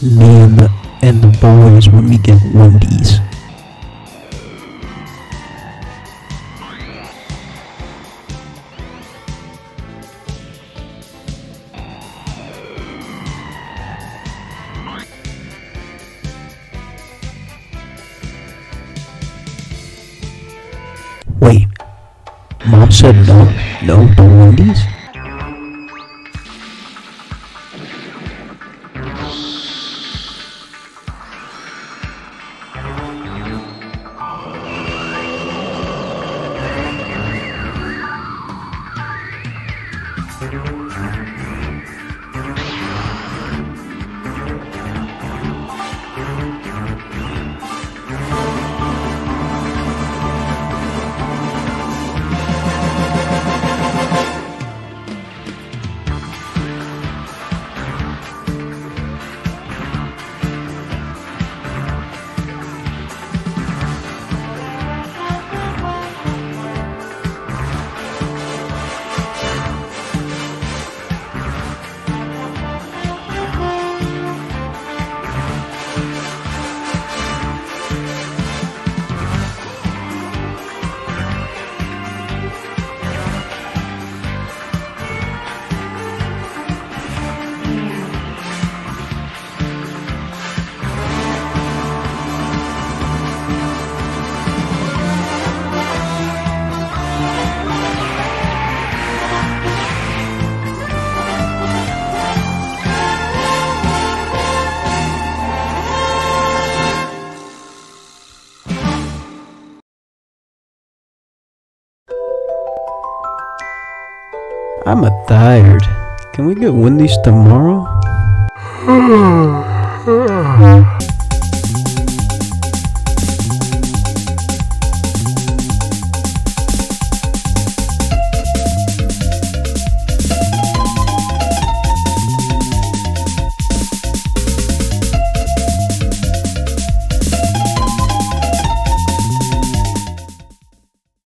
the, and the boys when we get Wendy's. Wait, Mom said no, no, no Wendy's? I'm a tired. Can we get Wendy's tomorrow?